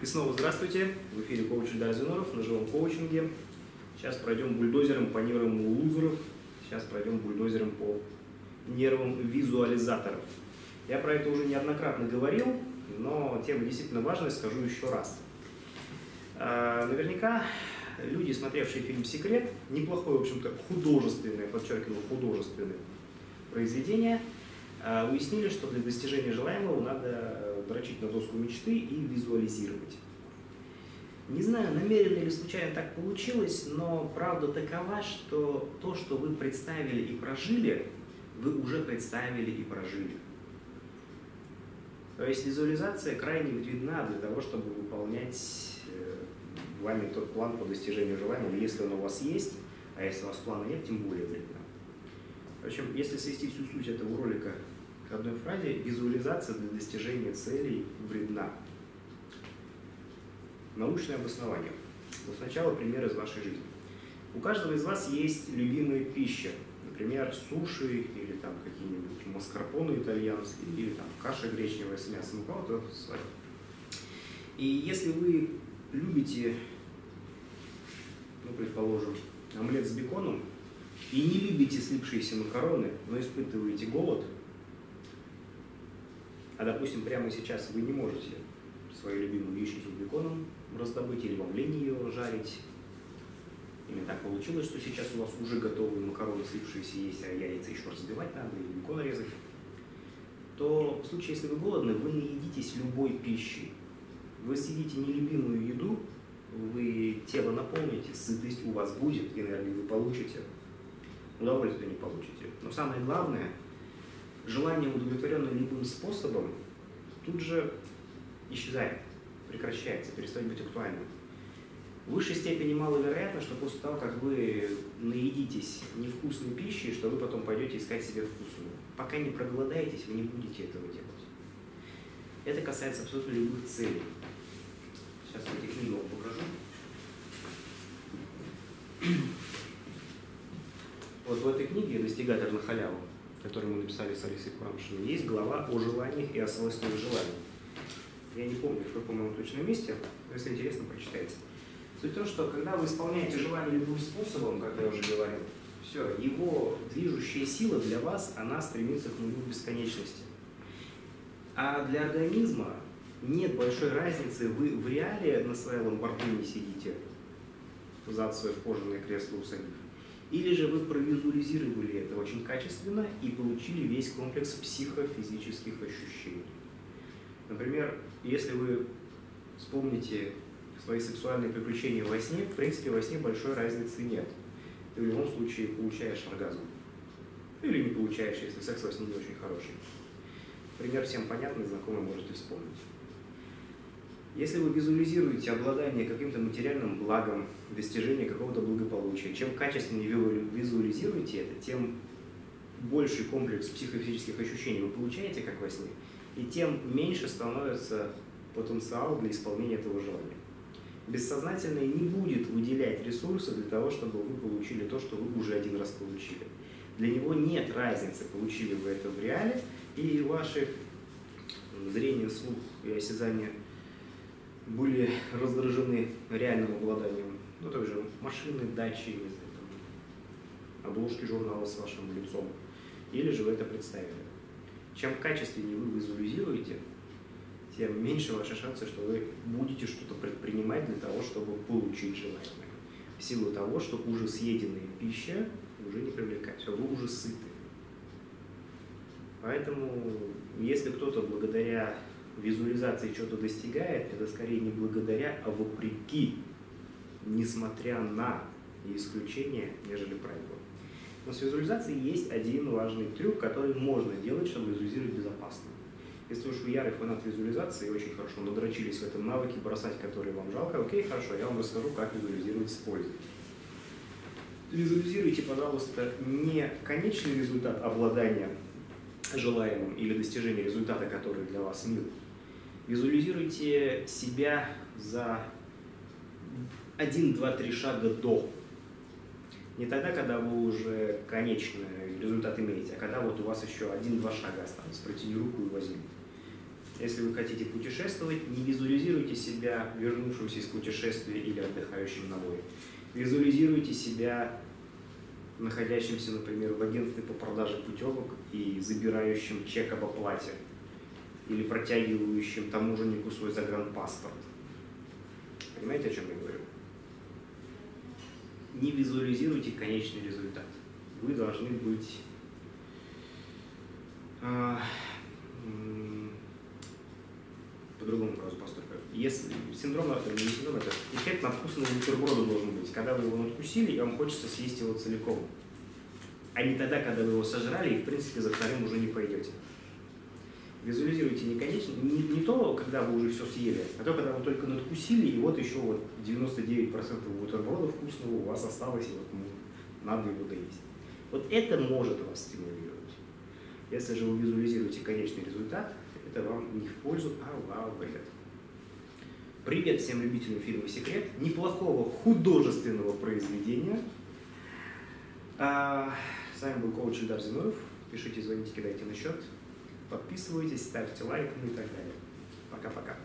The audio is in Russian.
И снова здравствуйте. В эфире коуч Ильдар Зиноров на живом коучинге. Сейчас пройдем бульдозером по нервам лузеров. Сейчас пройдем бульдозером по нервам визуализаторов. Я про это уже неоднократно говорил, но тема действительно важная, скажу еще раз. А, наверняка люди, смотревшие фильм «Секрет», неплохое, в общем-то, художественное, подчеркиваю, художественное произведение, уяснили, что для достижения желаемого надо дрочить на доску мечты и визуализировать. Не знаю, намеренно или случайно так получилось, но правда такова, что то, что вы представили и прожили, вы уже представили и прожили. То есть визуализация крайне видна для того, чтобы выполнять э, вами тот план по достижению желаемого, если он у вас есть, а если у вас плана нет, тем более вредна. В общем, если свести всю суть этого ролика к одной фразе, визуализация для достижения целей вредна. Научное обоснование. Но сначала пример из вашей жизни. У каждого из вас есть любимая пища. Например, суши или там какие-нибудь маскарпоне итальянские, или там каша гречневая с мясом, у кого-то свое. И если вы любите, ну, предположим, омлет с беконом, и не любите слипшиеся макароны, но испытываете голод – а допустим, прямо сейчас вы не можете свою любимую яичницу с беконом раздобыть или вам лень ее жарить, или так получилось, что сейчас у вас уже готовые макароны слившиеся есть, а яйца еще разбивать надо или бекон резать, то в случае, если вы голодны, вы наедитесь любой пищей. Вы съедите нелюбимую еду, вы тело наполните, сытость у вас будет, энергию вы получите, удовольствие не получите. Но самое главное – желание, удовлетворенное любым способом, тут же исчезает, прекращается, перестает быть актуальным. В высшей степени маловероятно, что после того, как вы наедитесь невкусной пищей, что вы потом пойдете искать себе вкусную. Пока не проголодаетесь, вы не будете этого делать. Это касается абсолютно любых целей. Сейчас я эти книги вам покажу. Вот в этой книге «Достигатор на халяву» который мы написали с Алисой Курамшиной, есть глава о желаниях и о свойствах желаний. Я не помню, в каком моем точном месте, но если интересно, прочитайте. Суть в том, что когда вы исполняете желание любым способом, как я уже говорил, все, его движущая сила для вас, она стремится к нулю бесконечности. А для организма нет большой разницы, вы в реале на своей ламборгини сидите, зад свой в кожаное кресло усадив, или же вы провизуализировали это очень качественно и получили весь комплекс психофизических ощущений. Например, если вы вспомните свои сексуальные приключения во сне, в принципе, во сне большой разницы нет. Ты в любом случае получаешь оргазм. Или не получаешь, если секс во сне не очень хороший. Пример всем понятный, знакомый, можете вспомнить. Если вы визуализируете обладание каким-то материальным благом, достижение какого-то благополучия, чем качественнее вы визуализируете это, тем больший комплекс психофизических ощущений вы получаете, как во сне, и тем меньше становится потенциал для исполнения этого желания. Бессознательное не будет выделять ресурсы для того, чтобы вы получили то, что вы уже один раз получили. Для него нет разницы, получили вы это в реале, и ваши зрение, слух и осязание – были раздражены реальным обладанием, ну, той же машины, дачи, не знаю, там, обложки журнала с вашим лицом, или же вы это представили. Чем качественнее вы визуализируете, тем меньше ваши шансы, что вы будете что-то предпринимать для того, чтобы получить желаемое. В силу того, что уже съеденная пища уже не привлекает, все, вы уже сыты. Поэтому, если кто-то благодаря визуализации что-то достигает, это скорее не благодаря, а вопреки, несмотря на исключение, нежели правило. Но с визуализацией есть один важный трюк, который можно делать, чтобы визуализировать безопасно. Если уж вы ярый фанат визуализации очень хорошо надрочились в этом навыке, бросать которые вам жалко, окей, хорошо, я вам расскажу, как визуализировать с пользой. Визуализируйте, пожалуйста, не конечный результат обладания желаемым или достижения результата, который для вас мил, Визуализируйте себя за 1, 2, 3 шага до. Не тогда, когда вы уже конечный результат имеете, а когда вот у вас еще один-два шага осталось. Протяни руку и возьми. Если вы хотите путешествовать, не визуализируйте себя вернувшимся из путешествия или отдыхающим на море. Визуализируйте себя находящимся, например, в агентстве по продаже путевок и забирающим чек об оплате или протягивающим таможеннику свой загранпаспорт. Понимаете, о чем я говорю? Не визуализируйте конечный результат. Вы должны быть э, по-другому сразу поступаю. Если синдром, не синдром, это эффект надкусанного бутерброда должен быть. Когда вы его надкусили, и вам хочется съесть его целиком. А не тогда, когда вы его сожрали, и в принципе за вторым уже не пойдете. Визуализируйте не конечно, не, не то, когда вы уже все съели, а то, когда вы только надкусили, и вот еще вот 99% бутерброда вкусного у вас осталось, и вот ну, надо его доесть. Вот это может вас стимулировать. Если же вы визуализируете конечный результат, это вам не в пользу, а во вред. Привет всем любителям фильма «Секрет». Неплохого художественного произведения. А, с вами был коуч Ильдар Зинуров. Пишите, звоните, кидайте на счет. Подписывайтесь, ставьте лайк, ну и так далее. Пока-пока.